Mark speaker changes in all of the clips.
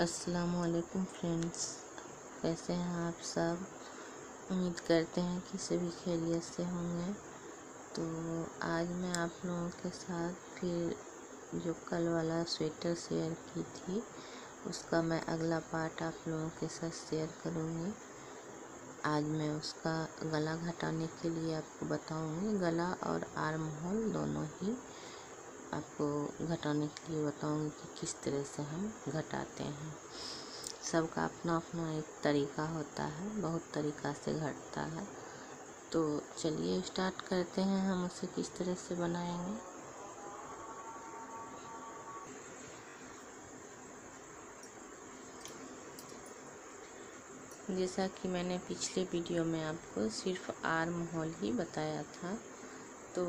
Speaker 1: असलकुम फ्रेंड्स, कैसे हैं आप सब? उम्मीद करते हैं कि सभी खैरियत से होंगे। तो आज मैं आप लोगों के साथ फिर जो कल वाला स्वेटर शेयर की थी, उसका मैं अगला पार्ट आप लोगों के साथ शेयर करूँगी। आज मैं उसका गला घटाने के लिए आपको बताऊँगी। गला और आर्म होल दोनों ही आपको घटाने के लिए बताऊँगी कि किस तरह से हम घटाते हैं। सबका अपना अपना एक तरीका होता है, बहुत तरीक़ा से घटता है। तो चलिए स्टार्ट करते हैं हम उसे किस तरह से बनाएँगे। जैसा कि मैंने पिछले वीडियो में आपको सिर्फ़ आर्म होल ही बताया था तो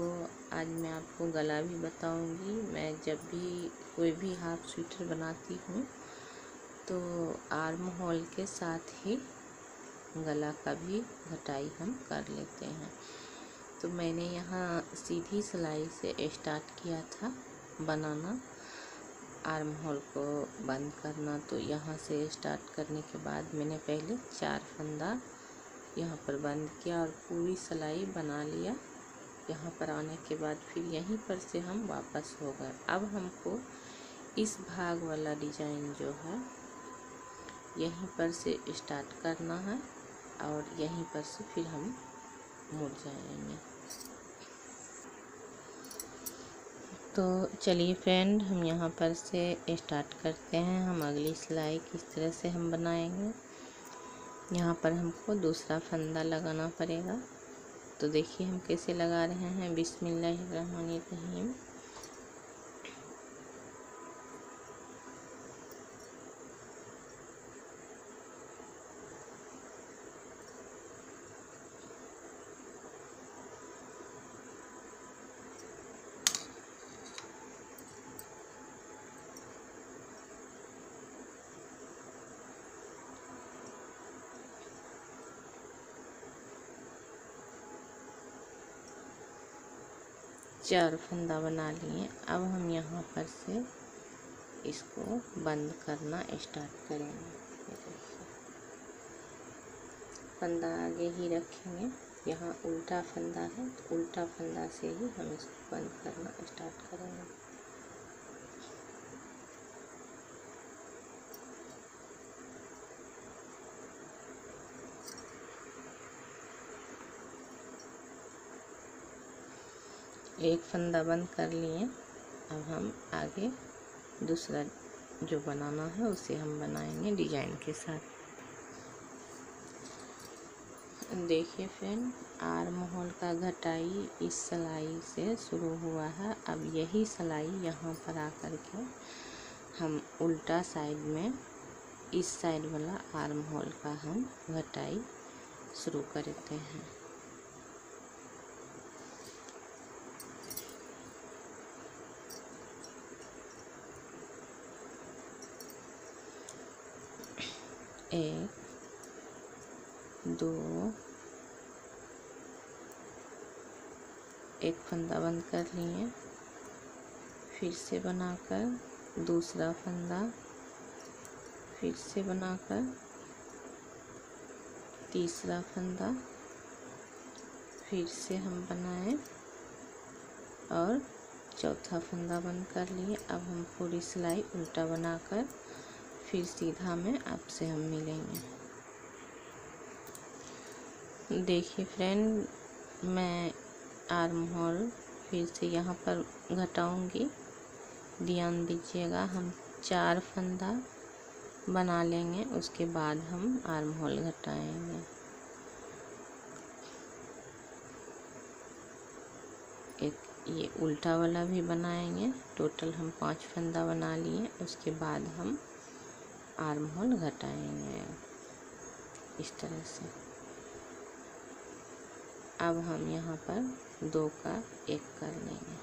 Speaker 1: आज मैं आपको गला भी बताऊँगी। मैं जब भी कोई भी हाफ़ स्वेटर बनाती हूँ तो आर्म होल के साथ ही गला का भी घटाई हम कर लेते हैं। तो मैंने यहाँ सीधी सिलाई से स्टार्ट किया था बनाना। आर्म होल को बंद करना तो यहाँ से स्टार्ट करने के बाद मैंने पहले चार फंदा यहाँ पर बंद किया और पूरी सिलाई बना लिया। यहाँ पर आने के बाद फिर यहीं पर से हम वापस हो गए। अब हमको इस भाग वाला डिज़ाइन जो है, यहीं पर से स्टार्ट करना है और यहीं पर से फिर हम मुड़ जाएँगे। तो चलिए फ्रेंड हम यहाँ पर से स्टार्ट करते हैं। हम अगली सिलाई किस तरह से हम बनाएँगे। यहाँ पर हमको दूसरा फंदा लगाना पड़ेगा। तो देखिए हम कैसे लगा रहे हैं। बिस्मिल्लाहिर्रहमानिर्रहीम। चार फंदा बना लिए। अब हम यहाँ पर से इसको बंद करना स्टार्ट करेंगे। फंदा आगे ही रखेंगे। यहाँ उल्टा फंदा है तो उल्टा फंदा से ही हम इसको बंद करना स्टार्ट करेंगे। एक फंदा बंद कर लिए। अब हम आगे दूसरा जो बनाना है, उसे हम बनाएँगे डिज़ाइन के साथ। देखिए फ्रेंड आर्म होल का घटाई इस सिलाई से शुरू हुआ है। अब यही सिलाई यहाँ पर आकर के हम उल्टा साइड में, इस साइड वाला आर्म होल का हम घटाई शुरू करते हैं। एक, दो, एक फंदा बंद कर लिए, फिर से बनाकर दूसरा फंदा, फिर से बनाकर तीसरा फंदा, फिर से हम बनाए और चौथा फंदा बंद कर लिए। अब हम पूरी सिलाई उल्टा बनाकर फिर सीधा में आपसे हम मिलेंगे। देखिए फ्रेंड मैं आर्म होल फिर से यहाँ पर घटाऊँगी। ध्यान दीजिएगा, हम चार फंदा बना लेंगे, उसके बाद हम आर्म होल घटाएँगे। एक ये उल्टा वाला भी बनाएँगे। टोटल हम पाँच फंदा बना लिए, उसके बाद हम आर्म होल घटाएँगे। इस तरह से। अब हम यहाँ पर दो का एक कर लेंगे।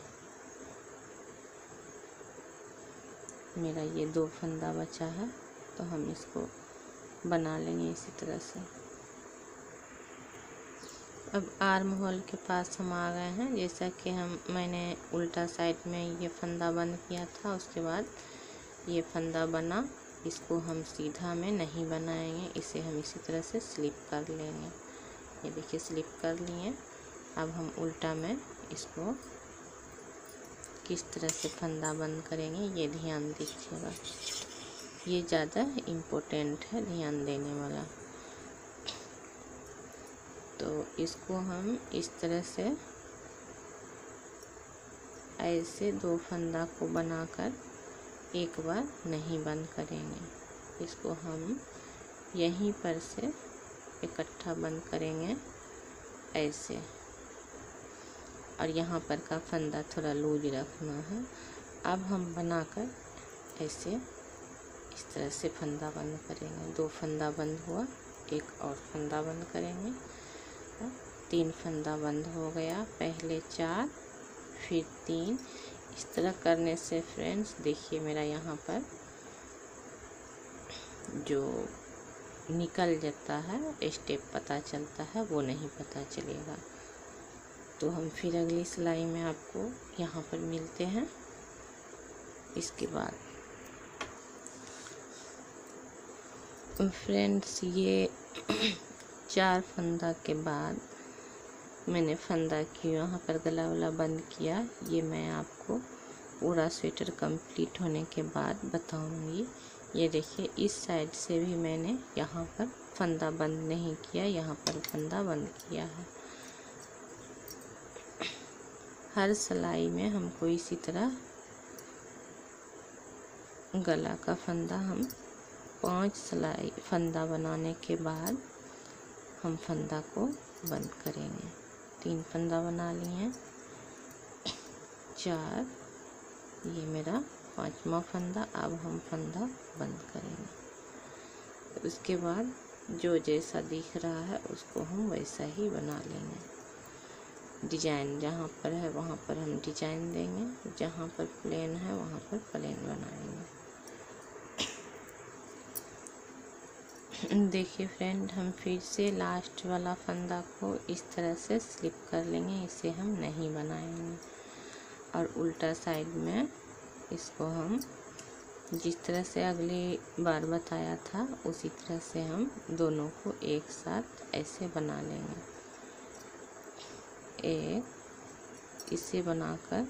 Speaker 1: मेरा ये दो फंदा बचा है तो हम इसको बना लेंगे इसी तरह से। अब आर्म होल के पास हम आ गए हैं। जैसा कि हम, मैंने उल्टा साइड में ये फंदा बंद किया था, उसके बाद ये फंदा बना। इसको हम सीधा में नहीं बनाएँगे, इसे हम इसी तरह से स्लिप कर लेंगे। ये देखिए स्लिप कर लिए। अब हम उल्टा में इसको किस तरह से फंदा बंद करेंगे, ये ध्यान दीजिएगा। ये ज़्यादा इम्पोर्टेंट है, ध्यान देने वाला। तो इसको हम इस तरह से ऐसे दो फंदा को बनाकर एक बार नहीं बंद करेंगे। इसको हम यहीं पर से इकट्ठा बंद करेंगे, ऐसे। और यहाँ पर का फंदा थोड़ा लूज रखना है। अब हम बनाकर ऐसे इस तरह से फंदा बंद करेंगे। दो फंदा बंद हुआ, एक और फंदा बंद करेंगे। तीन फंदा बंद हो गया। पहले चार, फिर तीन इस तरह करने से फ्रेंड्स देखिए मेरा यहाँ पर जो निकल जाता है स्टेप पता चलता है, वो नहीं पता चलेगा। तो हम फिर अगली सिलाई में आपको यहाँ पर मिलते हैं। इसके बाद फ्रेंड्स ये चार फंदा के बाद मैंने फंदा की यहाँ पर गला वाला बंद किया, ये मैं आपको पूरा स्वेटर कंप्लीट होने के बाद बताऊँगी। ये देखिए, इस साइड से भी मैंने यहाँ पर फंदा बंद नहीं किया, यहाँ पर फंदा बंद किया है। हर सिलाई में हमको इसी तरह गला का फंदा, हम पाँच सिलाई, फंदा बनाने के बाद हम फंदा को बंद करेंगे। तीन फंदा बना लिए चार ये मेरा पांचवा फंदा, अब हम फंदा बंद करेंगे। उसके बाद जो जैसा दिख रहा है, उसको हम वैसा ही बना लेंगे। डिज़ाइन जहाँ पर है, वहाँ पर हम डिज़ाइन देंगे। जहाँ पर प्लेन है, वहाँ पर प्लेन बनाएँगे। देखिए फ्रेंड, हम फिर से लास्ट वाला फंदा को इस तरह से स्लिप कर लेंगे, इसे हम नहीं बनाएँगे। और उल्टा साइड में इसको हम जिस तरह से अगली बार बताया था, उसी तरह से हम दोनों को एक साथ ऐसे बना लेंगे। एक, इसे बनाकर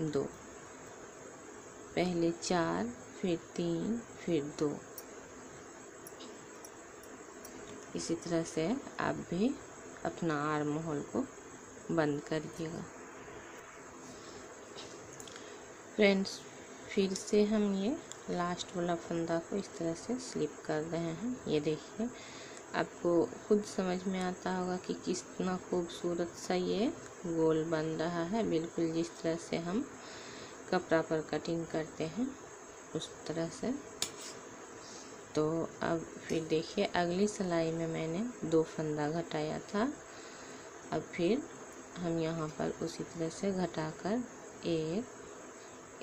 Speaker 1: दो। पहले चार, फिर तीन, फिर दो। इसी तरह से आप भी अपना आर्म होल को बंद करिएगा फ्रेंड्स, फिर से हम ये लास्ट वाला फंदा को इस तरह से स्लिप कर रहे हैं। ये देखिए, आपको खुद समझ में आता होगा कि कितना खूबसूरत सा ये गोल बन रहा है। बिल्कुल जिस तरह से हम कपड़ा पर कटिंग करते हैं, उस तरह से। तो अब फिर देखिए, अगली सिलाई में मैंने दो फंदा घटाया था। अब फिर हम यहाँ पर उसी तरह से घटाकर एक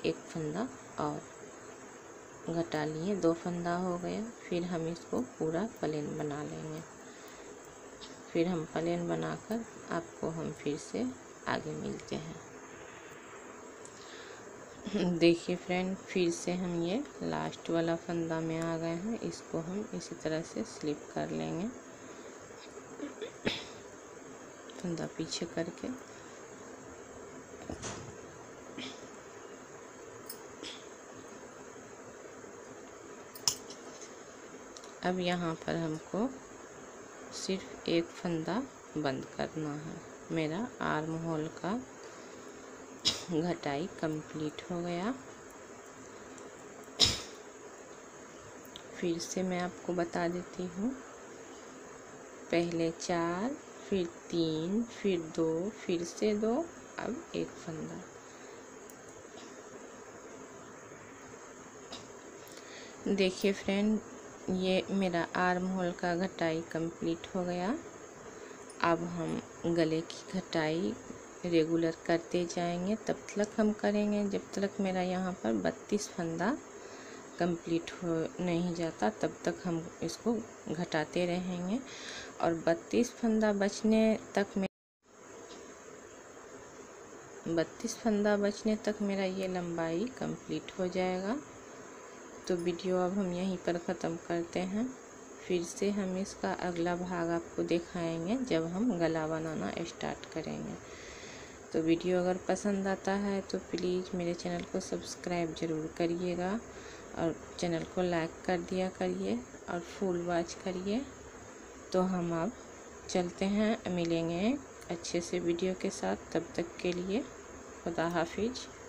Speaker 1: एक फंदा और घटा लिए। दो फंदा हो गया। फिर हम इसको पूरा प्लेन बना लेंगे। फिर हम प्लेन बनाकर आपको हम फिर से आगे मिलते हैं। देखिए फ्रेंड फिर से हम ये लास्ट वाला फंदा में आ गए हैं। इसको हम इसी तरह से स्लिप कर लेंगे। फंदा पीछे करके। अब यहाँ पर हमको सिर्फ़ एक फंदा बंद करना है। मेरा आर्म होल का घटाई कंप्लीट हो गया। फिर से मैं आपको बता देती हूँ। पहले चार फिर तीन, फिर दो, फिर से दो, अब एक फंदा। देखिए फ्रेंड ये मेरा आर्म होल का घटाई कंप्लीट हो गया। अब हम गले की घटाई रेगुलर करते जाएँगे, तब तक हम करेंगे। जब तक मेरा यहाँ पर बत्तीस फंदा कंप्लीट हो नहीं जाता, तब तक हम इसको घटाते रहेंगे। और बत्तीस फंदा बचने तक में, बत्तीस फंदा बचने तक मेरा ये लंबाई कंप्लीट हो जाएगा। तो वीडियो अब हम यहीं पर ख़त्म करते हैं। फिर से हम इसका अगला भाग आपको दिखाएँगे, जब हम गला बनाना स्टार्ट करेंगे। तो वीडियो अगर पसंद आता है तो प्लीज़ मेरे चैनल को सब्सक्राइब ज़रूर करिएगा। और चैनल को लाइक कर दिया करिए और फुल वॉच करिए। तो हम अब चलते हैं, मिलेंगे अच्छे से वीडियो के साथ। तब तक के लिए खुदा हाफिज़।